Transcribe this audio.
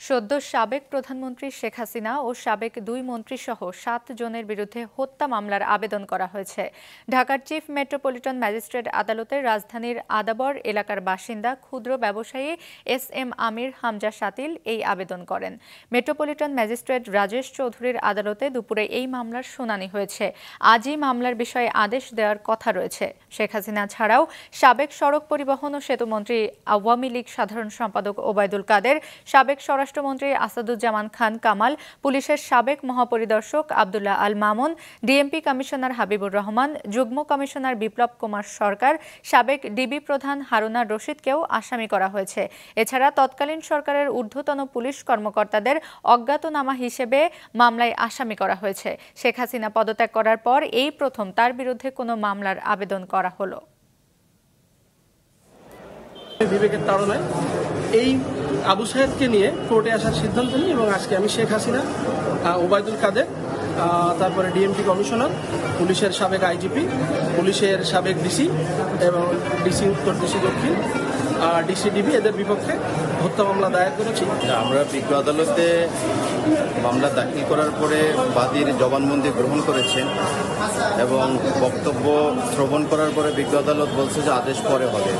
সদ্য সাবেক প্রধানমন্ত্রী শেখ হাসিনা ও সাবেক দুই মন্ত্রীসহ সাত জনের বিরুদ্ধে হত্যা মামলার আবেদন করা হয়েছে। ঢাকার চিফ মেট্রোপলিটন ম্যাজিস্ট্রেট আদালতের রাজধানীর আদাবর এলাকার বাসিন্দা, ক্ষুদ্র ব্যবসায়ী এস এম আমির হামজা সাতিল এই আবেদন করেন। মেট্রোপলিটন ম্যাজিস্ট্রেট রাজেশ চৌধুরীর আদালতে দুপুরে এই মামলার শুনানি হয়েছে। আজই মামলার বিষয়ে আদেশ দেওয়ার কথা রয়েছে। শেখ হাসিনা ছাড়াও সাবেক সড়ক পরিবহন ও সেতুমন্ত্রী আওয়ামী লীগ সাধারণ সম্পাদক ওবায়দুল কাদের, সাবেক স্বরাষ্ট্রমন্ত্রী আসাদুজ্জামান খান কামাল, পুলিশের সাবেক মহাপরিদর্শক আবদুল্লাহ আল মামুন, ডিএমপি কমিশনার হাবিবুর রহমান, যুগ্ম কমিশনার বিপ্লব কুমার সরকার, সাবেক ডিবি প্রধান হারুনা রশিদকেও আসামি করা হয়েছে। এছাড়া তৎকালীন সরকারের ঊর্ধ্বতন পুলিশ কর্মকর্তাদের অজ্ঞাতনামা হিসেবে মামলায় আসামি করা হয়েছে। শেখ হাসিনা পদত্যাগ করার পর এই প্রথম তার বিরুদ্ধে কোনো মামলার আবেদন করা হলো। বিবেকের তাড়নায় এই আবু সাহেবকে নিয়ে কোর্টে আসার সিদ্ধান্ত নিই এবং আজকে আমি শেখ হাসিনা ওবায়দুল কাদের তারপরে ডিএমপি কমিশনার, পুলিশের সাবেক আইজিপি, পুলিশের সাবেক ডিসি এবং ডিসি উত্তর, ডিসি দক্ষিণ ডিসি ডিবি এদের বিপক্ষে হত্যা মামলা দায়ের করেছি। আমরা বিজ্ঞ আদালতে মামলা দাখিল করার পরে বাদীর জবানবন্দি গ্রহণ করেছেন এবং বক্তব্য শ্রবণ করার পরে বিজ্ঞ আদালত বলছে যে আদেশ পরে হবে।